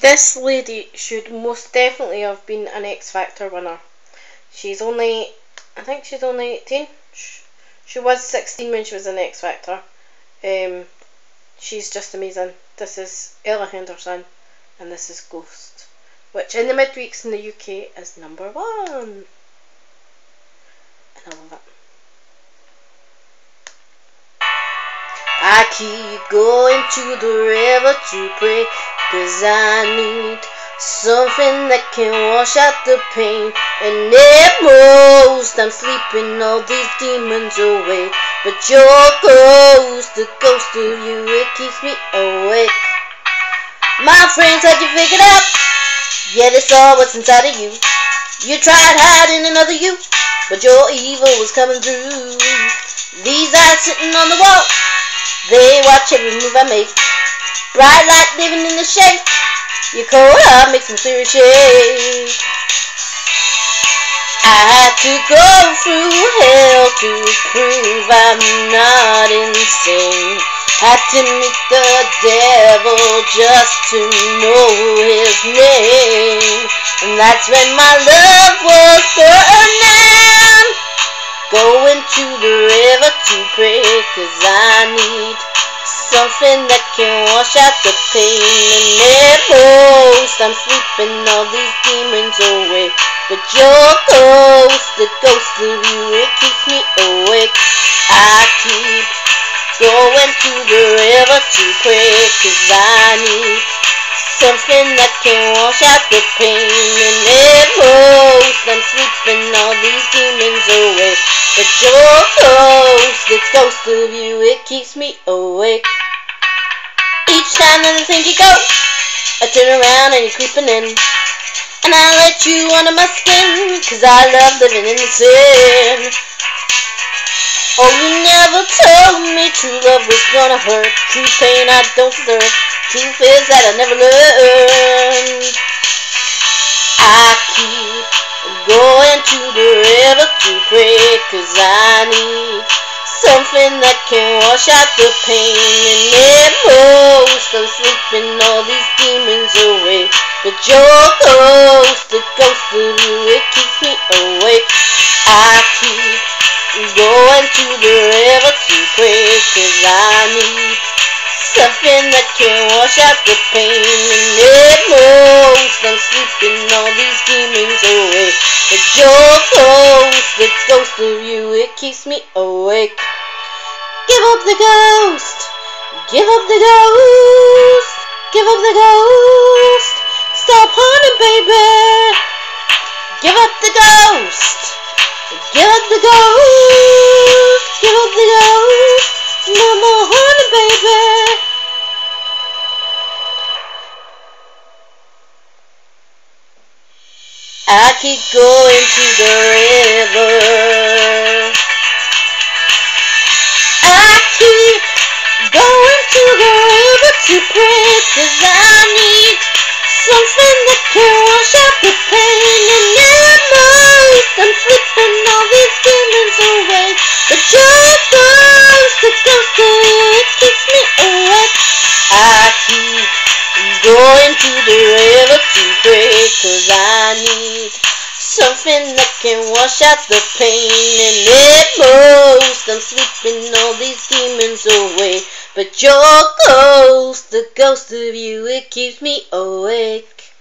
This lady should most definitely have been an X Factor winner. She's only, I think she's only 18. She was 16 when she was in X Factor. Um, she's just amazing. This is Ella Henderson and this is Ghost, which in the midweeks in the UK is number one. And I love it. I keep going to the river to pray, cause I need something that can wash out the pain. And at most, I'm sleeping all these demons away. But your ghost, the ghost of you, it keeps me awake. My friends had you figured out, yeah, they saw what's inside of you. You tried hiding another you, but your evil was coming through. These eyes sitting on the wall. They watch every move I make. Bright light living in the shade. Your heart makes me serious shake. I had to go through hell to prove I'm not insane. Had to meet the devil just to know his name. And that's when my love was burning. Going to the river to pray, cause I need something that can wash out the pain. And most I'm sweeping all these demons away. But your ghost, the ghost of you, it keeps me awake. I keep going to the river to pray, cause I need something that can wash out the pain. And most I'm sweeping all these demons away. But your ghost, the ghost of you, it keeps me awake. Each time that I think you go, I turn around and you're creeping in. And I let you under my skin, cause I love living in the sin. Oh, you never told me true love was gonna hurt. True pain I don't deserve. Truth is that I never learned. Going to the river to pray, cause I need something that can wash out the pain. And most I'm sleeping all these demons away. But your ghost, the ghost of you, it keeps me awake. I keep going to the river to pray, cause I need something that can wash out the pain. And most I'm sleeping all these demons away. But your ghost, the ghost of you, it keeps me awake. Give up the ghost, give up the ghost, give up the ghost. Stop hunting, baby. Give up the ghost, give up the ghost, give up the ghost. I keep going to the river. I keep going to the river to pray, cause I need something that can wash out the pain. And most, I'm flipping all these demons away. But your something that can wash out the pain. And it most, I'm sweeping all these demons away. But your ghost, the ghost of you, it keeps me awake.